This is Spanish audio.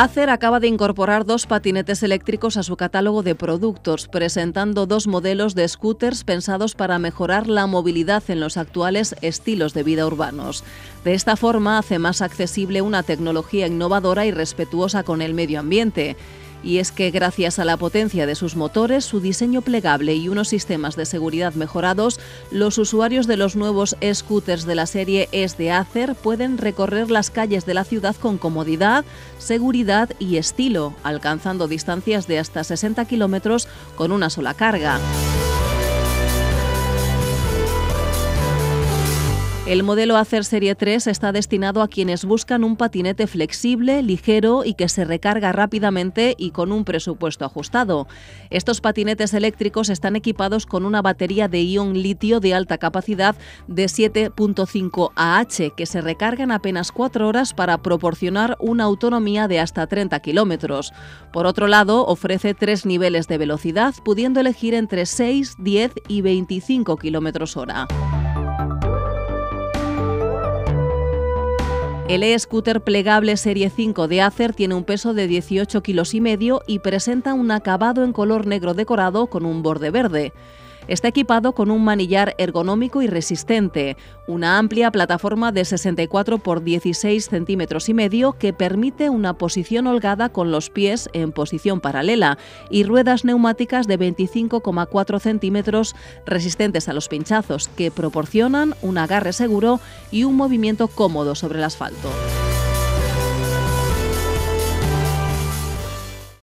Acer acaba de incorporar dos patinetes eléctricos a su catálogo de productos, presentando dos modelos de scooters pensados para mejorar la movilidad en los actuales estilos de vida urbanos. De esta forma hace más accesible una tecnología innovadora y respetuosa con el medio ambiente y es que gracias a la potencia de sus motores, su diseño plegable y unos sistemas de seguridad mejorados, los usuarios de los nuevos scooters de la serie S de Acer pueden recorrer las calles de la ciudad con comodidad, seguridad y estilo, alcanzando distancias de hasta 60 kilómetros con una sola carga. El modelo Acer Serie 3 está destinado a quienes buscan un patinete flexible, ligero y que se recarga rápidamente y con un presupuesto ajustado. Estos patinetes eléctricos están equipados con una batería de ion litio de alta capacidad de 7.5 AH que se recarga en apenas 4 horas para proporcionar una autonomía de hasta 30 kilómetros. Por otro lado, ofrece tres niveles de velocidad, pudiendo elegir entre 6, 10 y 25 kilómetros hora. El e-scooter plegable Serie 5 de Acer tiene un peso de 18 kilos y medio y presenta un acabado en color negro decorado con un borde verde. Está equipado con un manillar ergonómico y resistente, una amplia plataforma de 64 por 16 centímetros y medio que permite una posición holgada con los pies en posición paralela y ruedas neumáticas de 25,4 centímetros resistentes a los pinchazos que proporcionan un agarre seguro y un movimiento cómodo sobre el asfalto.